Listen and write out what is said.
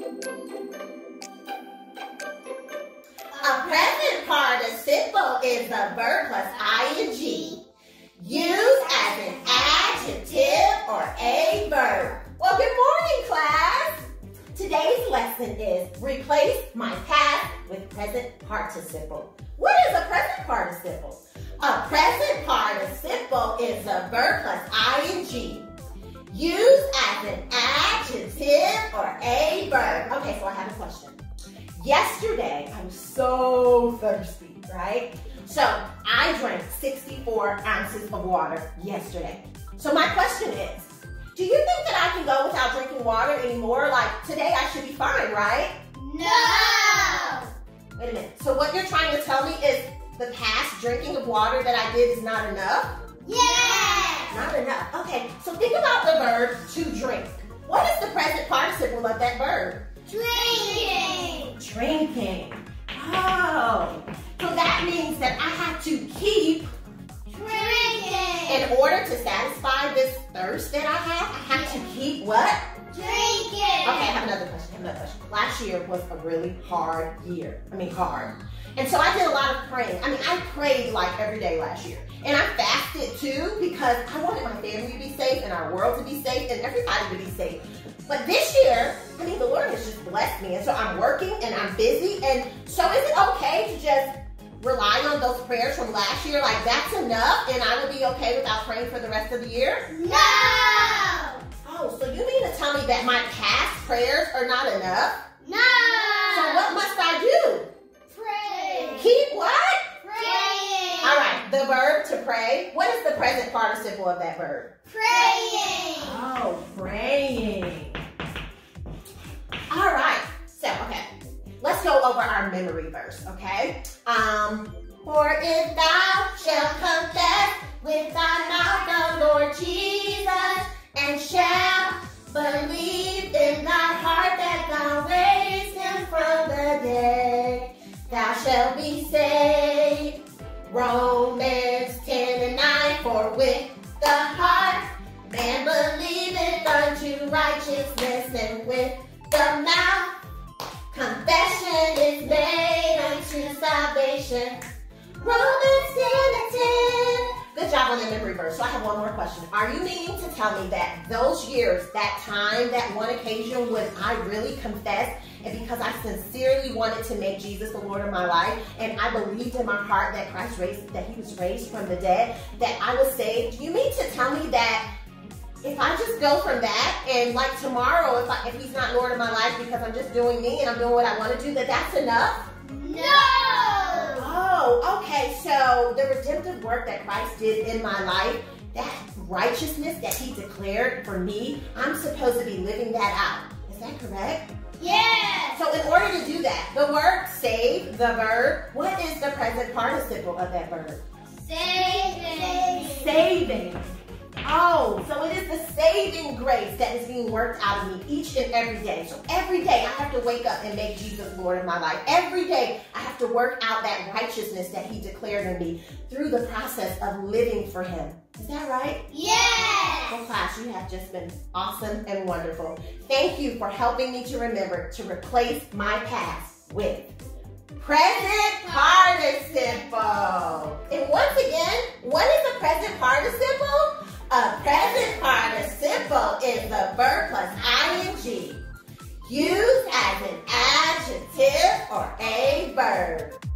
A present participle is the verb plus ing, used as an adjective or a verb. Well, good morning, class. Today's lesson is replace my past with present participle. What is a present participle? A present participle is the verb plus ing, used as an adjective or a verb. Okay, so I have a question. Yesterday, I was so thirsty, right? So I drank 64 ounces of water yesterday. So my question is, do you think that I can go without drinking water anymore? Like today I should be fine, right? No! Wait a minute. So what you're trying to tell me is the past drinking of water that I did is not enough? Yes! Not enough. Okay, so think about the verb to drink. What is the present participle of that verb? Drinking! Drinking. Oh, so that means that I have to keep, Drinking! in order to satisfy this thirst that I have, I have to keep what? Drinking! Okay, I have another question. I have another question. Last year was a really hard year. I mean, hard. And so I did a lot of praying. I mean, I prayed like every day last year. And I fasted too because I wanted my family to be safe and our world to be safe and everybody to be safe. But this year, I mean, the Lord has just blessed me. And so I'm working and I'm busy. And so is it okay to just rely on those prayers from last year? Like that's enough and I will be okay without praying for the rest of the year? No! Tell me that my past prayers are not enough? No! So what must I do? Pray! Keep what? Praying! All right, the verb to pray. What is the present participle of that verb? Praying! Oh, praying. All right, so, okay. Let's go over our memory verse, okay? Um, for if thou shalt confess with thy mouth the Lord Jesus shalt be saved. Romans 10 and 9, for with the heart man believeth unto righteousness, and with the mouth confession is made unto salvation. Romans 10 and 10. So I have one more question. Are you meaning to tell me that those years, that time, that one occasion when I really confessed and because I sincerely wanted to make Jesus the Lord of my life and I believed in my heart that Christ raised, that he was raised from the dead, that I was saved, you mean to tell me that if I just go from that and like tomorrow, if, I, if he's not Lord of my life because I'm just doing me and I'm doing what I want to do, that that's enough? No! Okay. So the redemptive work that Christ did in my life, that righteousness that he declared for me, I'm supposed to be living that out. Is that correct? Yes! So in order to do that, the word save, the verb, what is the present participle of that verb? Saving! Saving. Oh, so it is the saving grace that is being worked out of me each and every day. So every day I have to wake up and make Jesus Lord of my life. Every day I have to work out that righteousness that he declared in me through the process of living for him. Is that right? Yes! Well, class, you have just been awesome and wonderful. Thank you for helping me to remember to replace my past with present participle. And once again, what is a present participle? A present participle is the verb plus ing, used as an adjective or a verb.